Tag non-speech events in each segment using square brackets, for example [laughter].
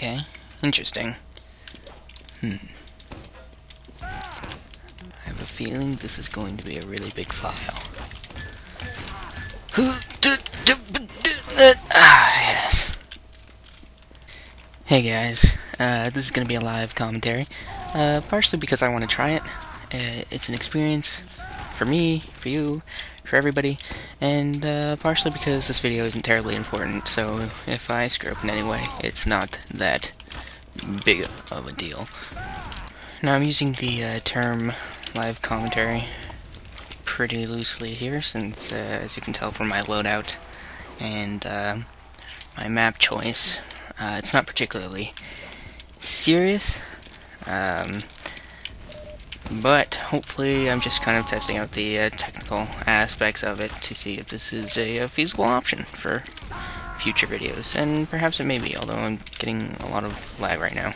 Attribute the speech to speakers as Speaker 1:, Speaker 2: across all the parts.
Speaker 1: Okay, interesting. Hmm. I have a feeling this is going to be a really big file. ah, yes. Hey guys, uh, this is going to be a live commentary, uh, partially because I want to try it. Uh, it's an experience for me, for you, for everybody, and uh, partially because this video isn't terribly important, so if I screw up in any way, it's not that big of a deal. Now I'm using the uh, term live commentary pretty loosely here, since uh, as you can tell from my loadout and uh, my map choice, uh, it's not particularly serious. Um, but hopefully I'm just kind of testing out the uh, technical aspects of it to see if this is a, a, feasible option for future videos. And perhaps it may be, although I'm getting a lot of lag right now.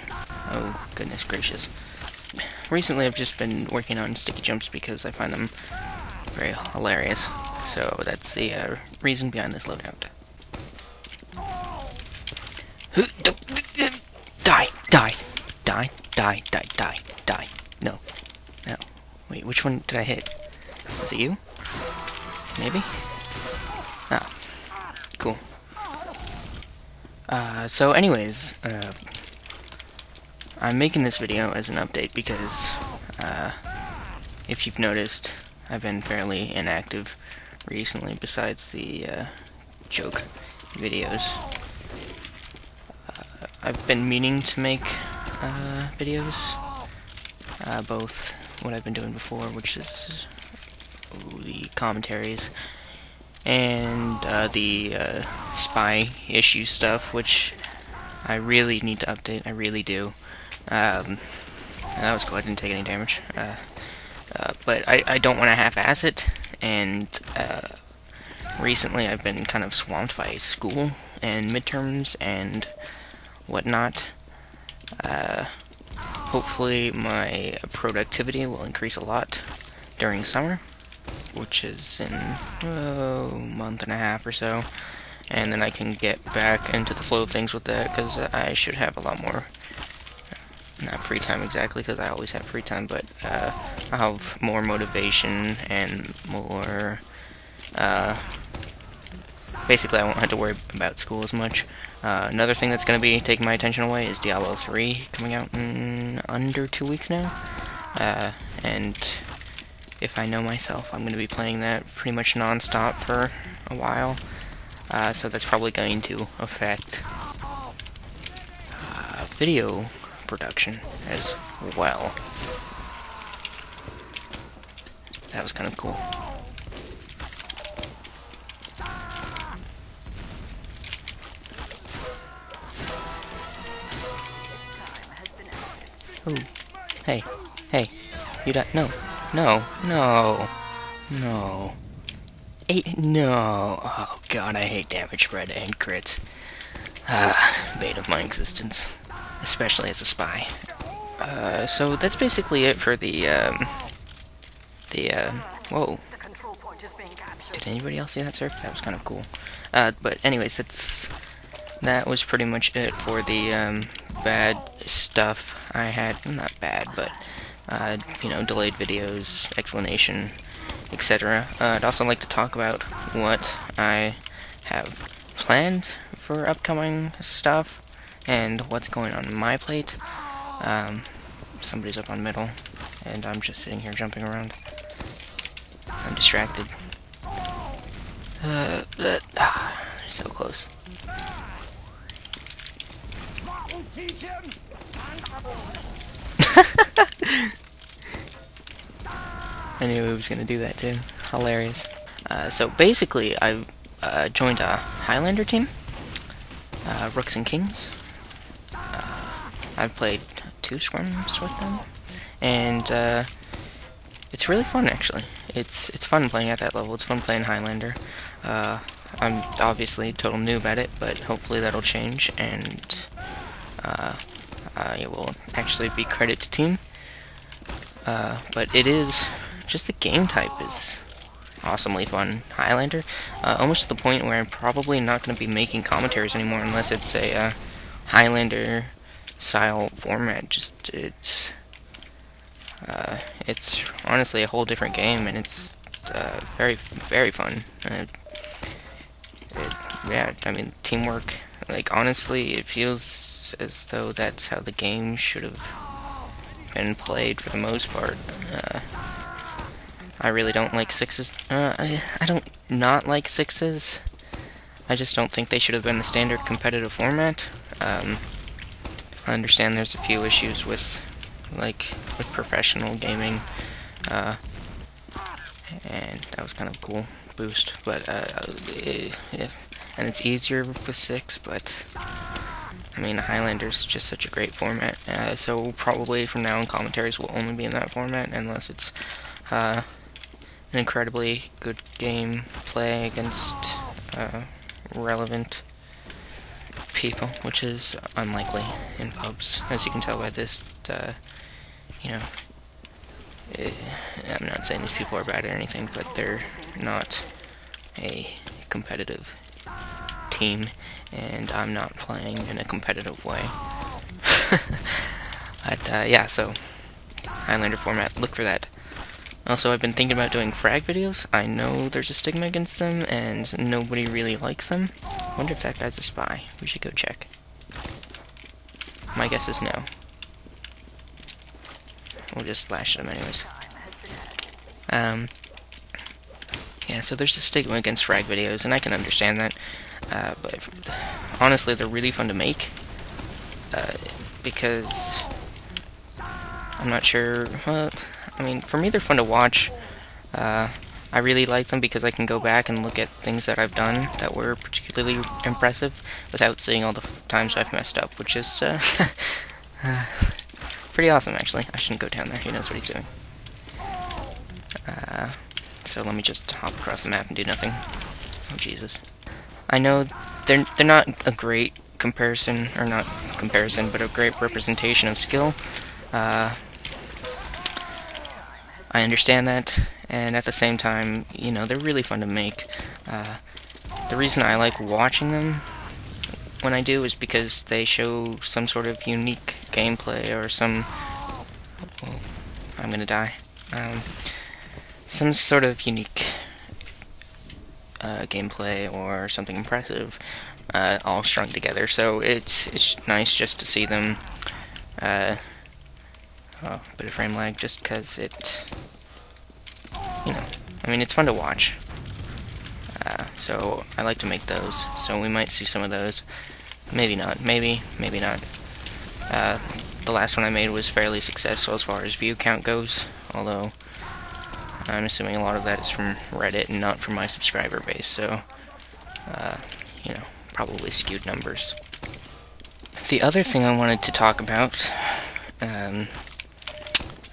Speaker 1: Oh, goodness gracious. Recently I've just been working on sticky jumps because I find them very hilarious. So that's the uh, reason behind this loadout. Die, die, die, die, die, die, die. Wait, which one did I hit? Was it you? Maybe? Ah. Cool. Uh, so anyways, uh, I'm making this video as an update because, uh, if you've noticed, I've been fairly inactive recently besides the, uh, joke videos. Uh, I've been meaning to make, uh, videos, uh, both what I've been doing before, which is the commentaries, and uh, the uh, spy issue stuff, which I really need to update. I really do. Um, that was cool. I didn't take any damage. Uh, uh but I, I don't want to half-ass it, and uh, recently I've been kind of swamped by school and midterms and whatnot. Hopefully my productivity will increase a lot during summer, which is in oh, a month and a half or so, and then I can get back into the flow of things with that, because I should have a lot more not free time exactly because I always have free time, but uh, I'll have more motivation and more. Uh, basically, I won't have to worry about school as much. Uh, another thing that's going to be taking my attention away is Diablo 3 coming out in under two weeks now. Uh, and if I know myself, I'm going to be playing that pretty much non-stop for a while. Uh, so that's probably going to affect uh, video production as well. That was kind of cool. Oh, hey, hey, you don't, no, no, no, no. Eight, no. Oh god, I hate damage spread and crits. Ah, bane of my existence especially as a spy. Uh, so that's basically it for the, um, the, uh, whoa. Did anybody else see that, sir? That was kind of cool. Uh, but anyways, that's, that was pretty much it for the, um, bad stuff I had. Not bad, but, uh, you know, delayed videos, explanation, etc. Uh, I'd also like to talk about what I have planned for upcoming stuff and what's going on my plate. Um, somebody's up on middle, and I'm just sitting here jumping around. I'm distracted. Uh, uh, ah, [sighs] so close. [laughs] I knew he was gonna do that too. Hilarious. Uh, so basically, I uh, joined a Highlander team, uh, Rooks and Kings. I've played two scrims with them, and uh, it's really fun actually. It's it's fun playing at that level. It's fun playing Highlander. Uh, I'm obviously total noob at it, but hopefully that'll change, and uh, actually be credit to team. Uh, but it is just the game type is awesomely fun. Highlander, uh, almost to the point where I'm probably not going to be making commentaries anymore unless it's a uh, Highlander style format. Just it's uh, it's honestly a whole different game, and it's uh, very very fun. It, yeah, I mean teamwork. Like honestly, it feels as though that's how the game should have been played for the most part. Uh, I really don't like sixes. Uh, I, I don't not like sixes. I just don't think they should have been the standard competitive format. Um, I understand there's a few issues with, like, with professional gaming, uh, and that was kind of cool boost. But uh, it, it, and it's easier with six, but I mean, Highlander's just such a great format. Uh, so probably from now on, commentaries will only be in that format unless it's uh, an incredibly good game play against uh, relevant people, which is unlikely in pubs, as you can tell by this, uh, you know, it, eh, I'm not saying these people are bad or anything, but they're not a competitive team, and I'm not playing in a competitive way. [laughs] but, uh, yeah, so, Highlander format, look for that. Also, I've been thinking about doing frag videos. I know there's a stigma against them, and nobody really likes them. wonder if that guy's a spy. We should go check. My guess is no. We'll just slash at him anyways. Um, yeah, so there's a stigma against frag videos, and I can understand that. Uh, but honestly, they're really fun to make. Uh, because I'm not sure. Well, I mean, for me, they're fun to watch. Uh, I really like them because I can go back and look at things that I've done that were particularly impressive without seeing all the times I've messed up, which is uh, [laughs] uh, pretty awesome, actually. I shouldn't go down there. He knows what he's doing. So let me just hop across the map and do nothing. Oh, Jesus. I know they're, they're not a great comparison, or not comparison, but a great representation of skill. Uh, I understand that, and at the same time, you know, they're really fun to make. Uh, the reason I like watching them when I do is because they show some sort of unique gameplay or some... Oh, I'm gonna die. Um, some sort of unique uh, gameplay or something impressive uh, all strung together. So it's it's nice just to see them. Uh, oh, bit of frame lag, just because it you know, I mean, it's fun to watch. Uh, so I like to make those. So we might see some of those. Maybe not. Maybe. Maybe not. Uh, the last one I made was fairly successful as far as view count goes. Although I'm assuming a lot of that is from Reddit and not from my subscriber base. So, uh, you know, probably skewed numbers. The other thing I wanted to talk about um,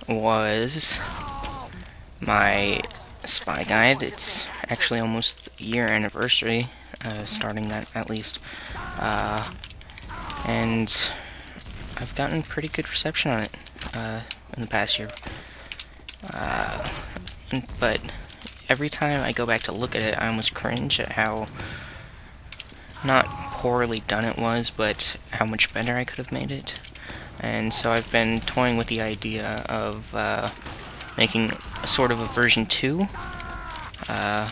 Speaker 1: was my spy guide. It's actually almost year anniversary, uh, starting that at least. Uh, and I've gotten pretty good reception on it uh, in the past year. But every time I go back to look at it, I almost cringe at how not poorly done it was, but how much better I could have made it. And so I've been toying with the idea of uh, making a sort of a version 2. Uh,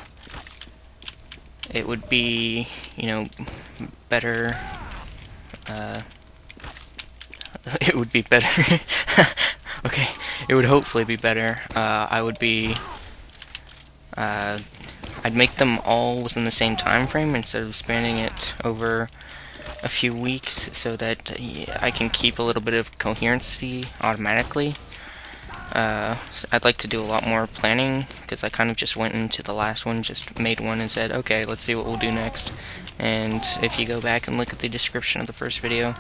Speaker 1: it would be, you know, better. Uh, [laughs] it would be better. [laughs] okay, it would hopefully be better. Uh, I would be. Uh, I'd make them all within the same time frame instead of spanning it over a few weeks so that I can keep a little bit of coherency automatically. Uh, I'd like to do a lot more planning because I kind of just went into the last one, just made one and said, okay, let's see what we'll do next. And if you go back and look at the description of the first video,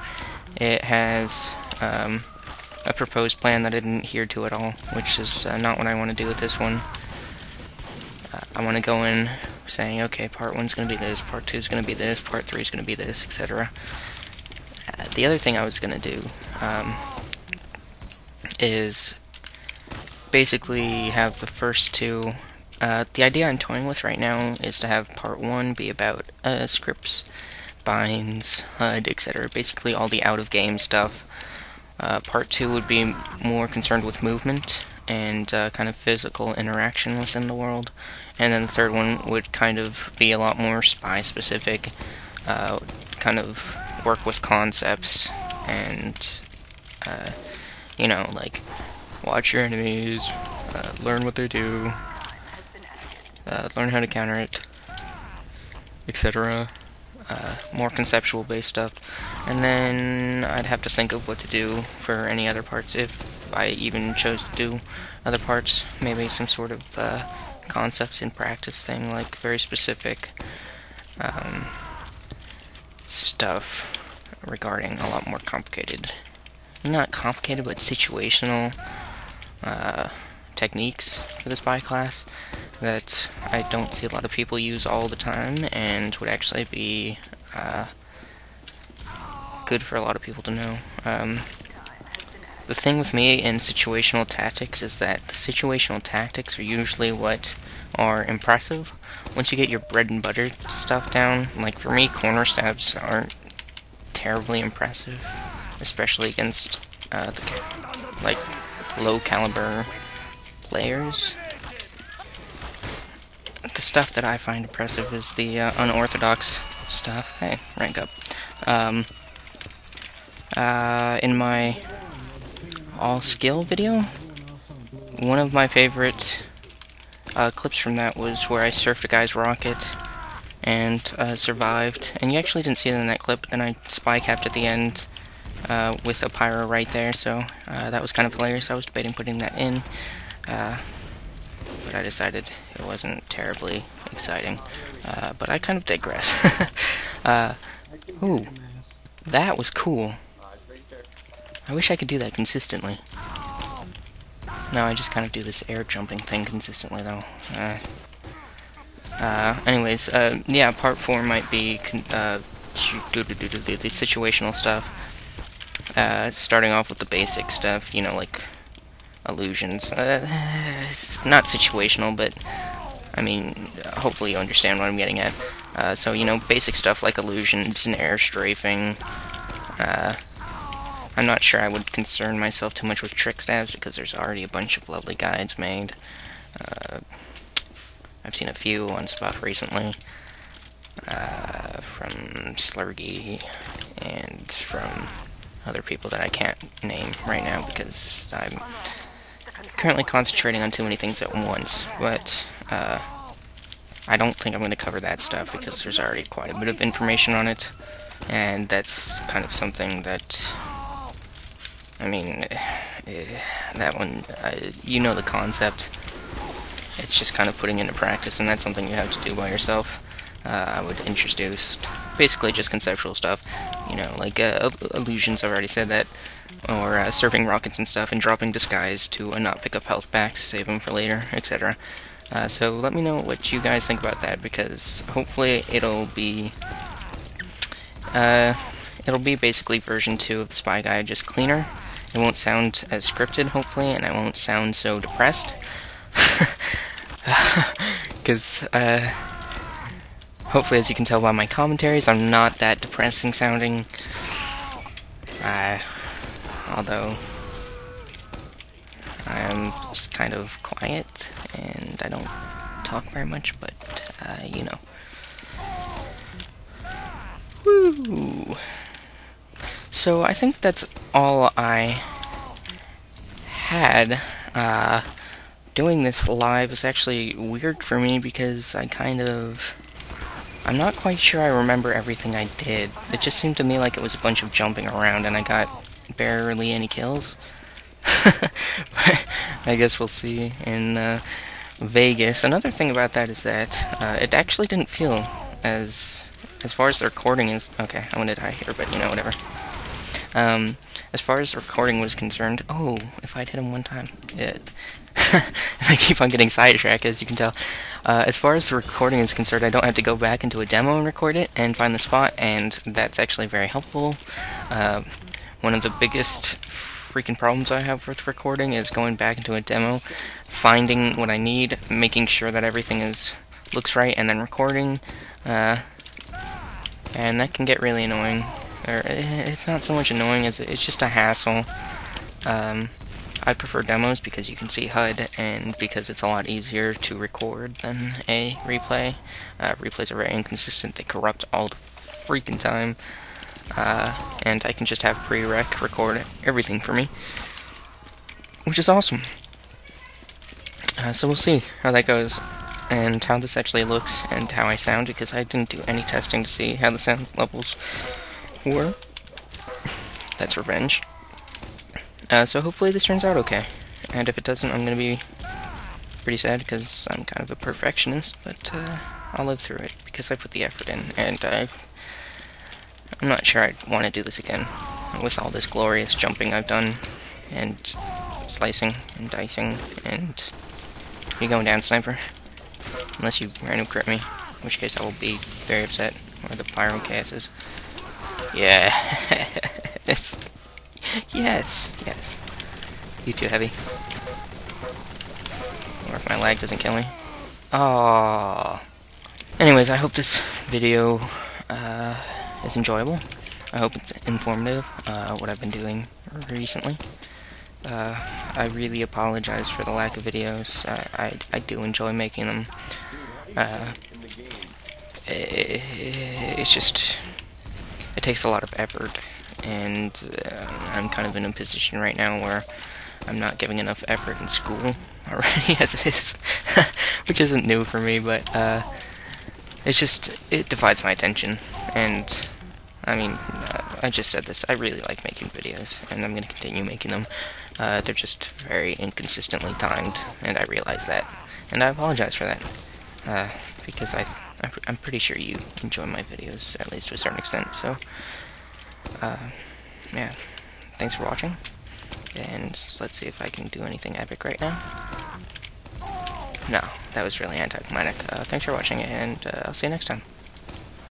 Speaker 1: it has um, a proposed plan that I didn't adhere to at all, which is uh, not what I want to do with this one. Uh, I want to go in saying, okay, part one's going to be this, part two is going to be this, part three is going to be this, etc. Uh, the other thing I was going to do um, is basically have the first two. Uh, the idea I'm toying with right now is to have part one be about uh, scripts binds, HUD, etc. Basically all the out-of-game stuff. Uh, part 2 would be more concerned with movement and uh, kind of physical interaction within the world. And then the third one would kind of be a lot more spy specific, uh, kind of work with concepts and, uh, you know, like watch your enemies, uh, learn what they do, uh, learn how to counter it, etc. Uh, more conceptual based stuff. And then I'd have to think of what to do for any other parts if I even chose to do other parts. Maybe some sort of uh, concepts in practice thing, like very specific um, stuff regarding a lot more complicated, not complicated, but situational uh, techniques for the spy class that I don't see a lot of people use all the time and would actually be uh, good for a lot of people to know. Um, the thing with me in situational tactics is that the situational tactics are usually what are impressive. Once you get your bread and butter stuff down, like for me, corner stabs aren't terribly impressive, especially against uh, the like low caliber players the stuff that I find impressive is the uh, unorthodox stuff. Hey, rank up. Um, uh, in my all skill video, one of my favorite uh, clips from that was where I surfed a guy's rocket and uh, survived. And you actually didn't see it in that clip, but then I spy capped at the end uh, with a pyro right there, so uh, that was kind of hilarious. I was debating putting that in but I decided it wasn't terribly exciting. Uh, but I kind of digress. [laughs] uh, ooh, that was cool. I wish I could do that consistently. No, I just kind of do this air jumping thing consistently, though. Uh, uh, anyways, uh, yeah, part 4 might be uh, the situational stuff. Uh, starting off with the basic stuff, you know, like illusions. Uh, it's not situational, but I mean, hopefully you understand what I'm getting at. Uh, so, you know, basic stuff like illusions and air strafing. Uh, I'm not sure I would concern myself too much with trick stabs because there's already a bunch of lovely guides made. Uh, I've seen a few on spot recently. Uh, from Slurgy and from other people that I can't name right now because I'm currently concentrating on too many things at once, but uh, I don't think I'm going to cover that stuff because there's already quite a bit of information on it, and that's kind of something that, I mean, eh, that one, uh, you know the concept. It's just kind of putting into practice, and that's something you have to do by yourself. Uh, I would introduce basically just conceptual stuff, you know, like uh, illusions. I've already said that or uh, surfing rockets and stuff and dropping disguise to uh, not pick up health packs, save them for later, etc. Uh, so let me know what you guys think about that because hopefully it'll be uh, it'll be basically version 2 of the Spy Guide, just cleaner. It won't sound as scripted, hopefully, and I won't sound so depressed. [laughs] Because, uh, hopefully as you can tell by my commentaries, I'm not that depressing sounding. Uh, although I am kind of quiet and I don't talk very much, but uh, you know. Woo! So I think that's all I had. Uh, doing this live is actually weird for me because I kind of... I'm not quite sure I remember everything I did. It just seemed to me like it was a bunch of jumping around and I got barely any kills. [laughs] I guess we'll see in uh, Vegas. Another thing about that is that uh, it actually didn't feel as as far as the recording is. Okay, I'm gonna die here, but you know whatever. Um, as far as the recording was concerned, oh, if I'd hit him one time, it. [laughs] I keep on getting sidetracked, as you can tell. Uh, as far as the recording is concerned, I don't have to go back into a demo and record it and find the spot, and that's actually very helpful. Uh, one of the biggest freaking problems I have with recording is going back into a demo, finding what I need, making sure that everything is looks right, and then recording. Uh, and that can get really annoying. Or it's not so much annoying as it's just a hassle. Um, I prefer demos because you can see HUD and because it's a lot easier to record than a replay. Uh, replays are very inconsistent; they corrupt all the freaking time. Uh, and I can just have P-REC record everything for me, which is awesome. Uh, so we'll see how that goes, and how this actually looks, and how I sound, because I didn't do any testing to see how the sound levels were. That's revenge. Uh, so hopefully this turns out okay, and if it doesn't, I'm going to be pretty sad, because I'm kind of a perfectionist, but uh, I'll live through it, because I put the effort in, and I I'm not sure I'd want to do this again. With all this glorious jumping I've done, and slicing, and dicing, and... You going down, sniper? Unless you random crit me, in which case I will be very upset. Or the pyro cases. Yeah. [laughs] yes. Yes. Yes. You too heavy. Or if my lag doesn't kill me. Oh. Anyways, I hope this video uh, is enjoyable. I hope it's informative, uh, what I've been doing recently. Uh, I really apologize for the lack of videos. I, I, I do enjoy making them. Uh, it, it's just, it takes a lot of effort, and uh, I'm kind of in a position right now where I'm not giving enough effort in school [laughs] already as it is, [laughs] which isn't new for me, but uh, it's just, it divides my attention, and I mean, uh, I just said this, I really like making videos, and I'm to continue making them. Uh, they're just very inconsistently timed, and I realize that. And I apologize for that, uh, because I, I'm pretty sure you enjoy my videos, at least to a certain extent, so, uh, yeah, thanks for watching, and let's see if I can do anything epic right now. No, that was really anticlimactic. Uh, thanks for watching, and uh, I'll see you next time.